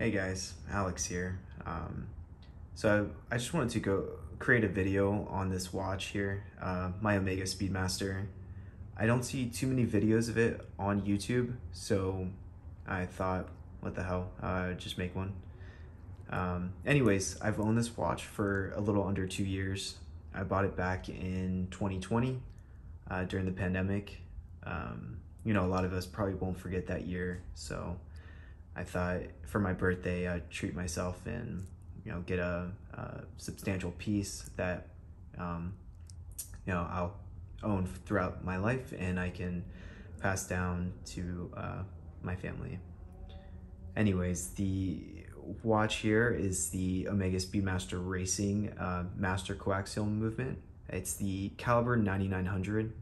Hey guys, Alex here. Um, so I, just wanted to go create a video on this watch here, uh, my Omega Speedmaster. I don't see too many videos of it on YouTube, so I thought, what the hell, uh, just make one. Um, anyways, I've owned this watch for a little under two years. I bought it back in 2020 uh, during the pandemic. Um, you know, a lot of us probably won't forget that year, so I thought for my birthday I'd treat myself and you know get a, a substantial piece that um, you know I'll own throughout my life and I can pass down to uh, my family. Anyways, the watch here is the Omega Speedmaster Racing uh, Master Coaxial Movement. It's the caliber 9900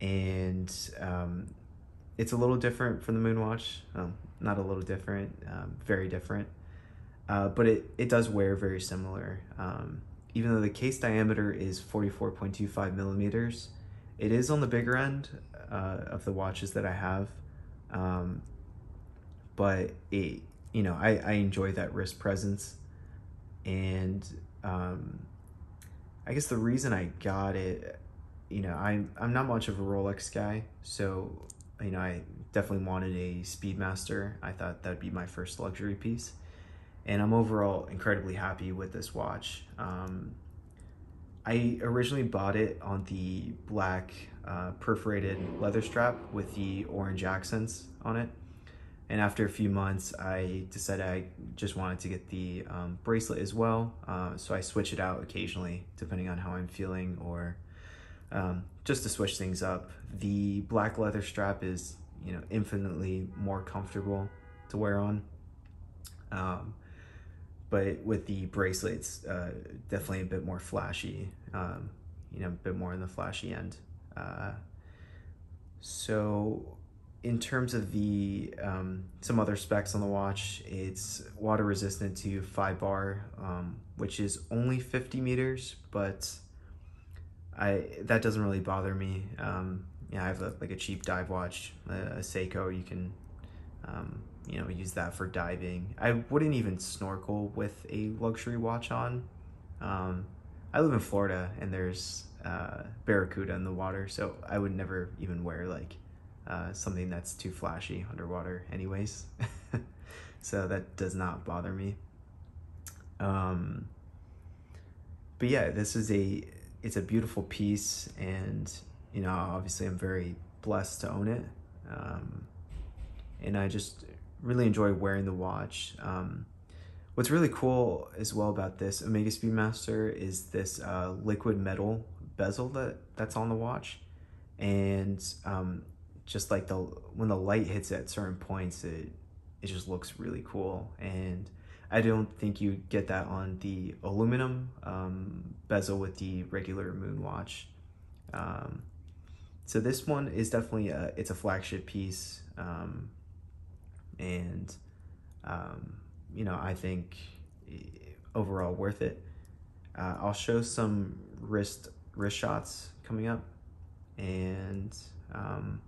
and um, it's a little different from the Moonwatch. Um, not a little different, um, very different. Uh, but it, it does wear very similar. Um, even though the case diameter is 44.25 millimeters, it is on the bigger end uh, of the watches that I have. Um, but it, you know, I, I enjoy that wrist presence. And um, I guess the reason I got it, you know, I'm, I'm not much of a Rolex guy. So you know, I definitely wanted a Speedmaster. I thought that'd be my first luxury piece. And I'm overall incredibly happy with this watch. Um, I originally bought it on the black uh, perforated leather strap with the orange accents on it. And after a few months, I decided I just wanted to get the um, bracelet as well. Uh, so I switch it out occasionally, depending on how I'm feeling or um, just to switch things up, the black leather strap is, you know, infinitely more comfortable to wear on. Um, but with the bracelets, uh, definitely a bit more flashy, um, you know, a bit more in the flashy end. Uh, so in terms of the um, some other specs on the watch, it's water resistant to five bar, um, which is only 50 meters, but I that doesn't really bother me. Um, yeah, I have a, like a cheap dive watch, a, a Seiko. You can, um, you know, use that for diving. I wouldn't even snorkel with a luxury watch on. Um, I live in Florida and there's uh, barracuda in the water, so I would never even wear like uh, something that's too flashy underwater, anyways. so that does not bother me. Um, but yeah, this is a it's a beautiful piece and you know obviously i'm very blessed to own it. Um, and i just really enjoy wearing the watch. Um, what's really cool as well about this omega speedmaster is this uh, liquid metal bezel that that's on the watch. And um, just like the when the light hits at certain points it it just looks really cool. And I don't think you get that on the aluminum um, bezel with the regular moon watch. Um, so this one is definitely a, it's a flagship piece. Um, and, um, you know, I think overall worth it. Uh, I'll show some wrist, wrist shots coming up. And, um,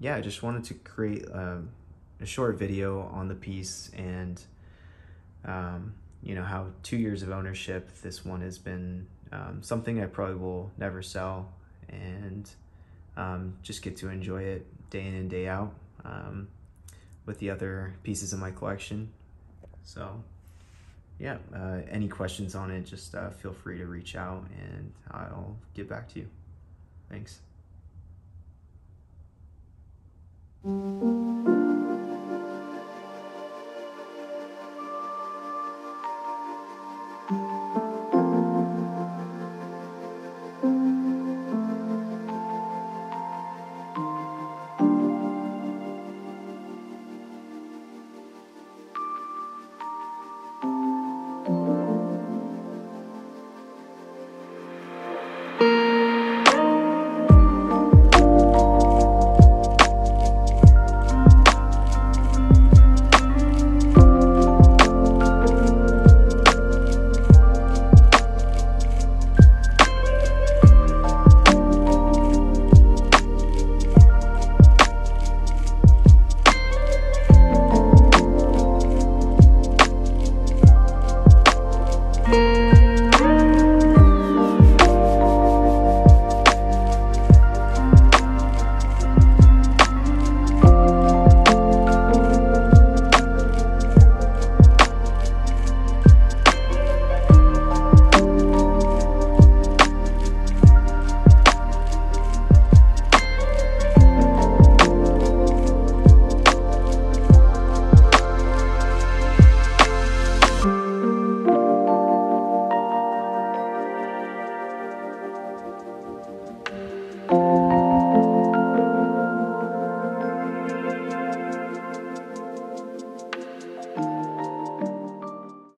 yeah, I just wanted to create a, um, a short video on the piece and, um, you know, how two years of ownership, this one has been um, something I probably will never sell and um, just get to enjoy it day in and day out um, with the other pieces of my collection. So yeah, uh, any questions on it, just uh, feel free to reach out and I'll get back to you. Thanks.